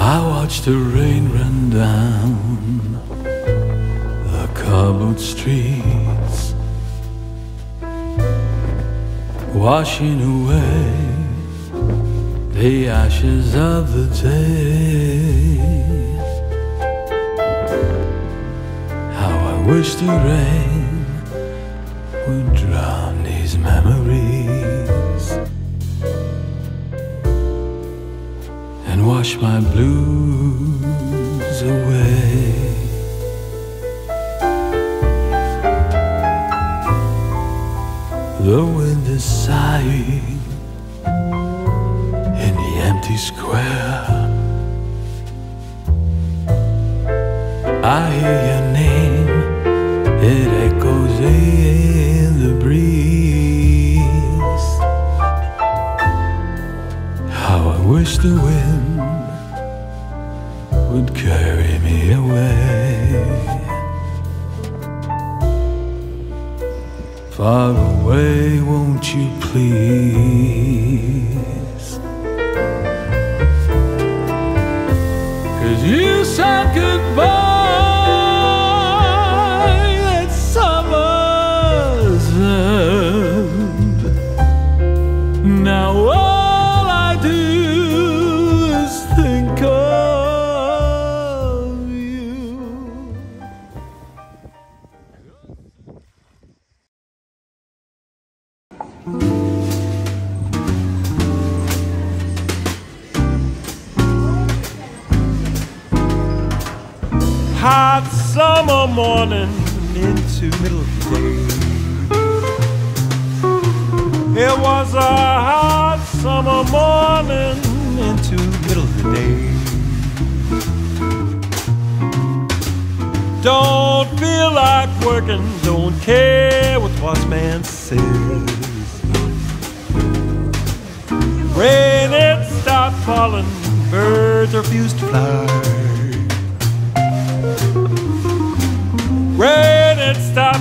I watched the rain run down the cobbled streets, washing away the ashes of the day. Wish the rain would drown these memories and wash my blues away. The wind is sighing in the empty square. I hear your name, in the breeze. How I wish the wind would carry me away. Far away, won't you please? Cause you said goodbye Hot summer morning into middle day. It was a hot summer morning into middle of the day. Don't feel like working, don't care what boss man says. Rain it stopped falling, birds refused to fly.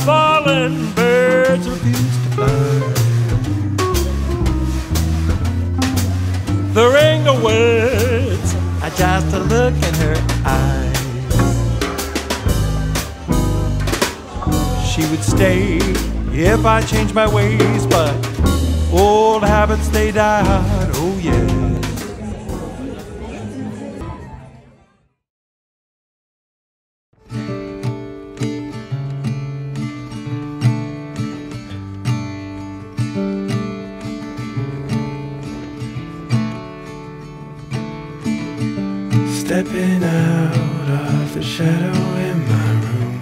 Falling, birds refuse to fly. The ring of words, I just a look in her eyes. She would stay if I changed my ways, but old habits they died. Oh yeah. Out of the shadow in my room.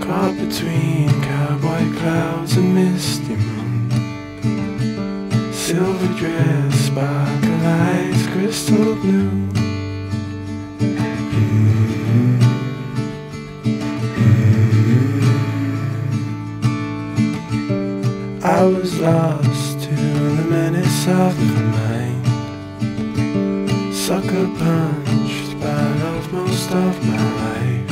Caught between cowboy clouds and misty moon. Silver dress, sparkle eyes, crystal blue. I was lost to the menace of the mind sucker punched part of most of my life.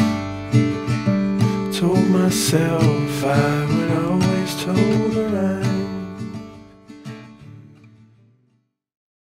Told myself I would always told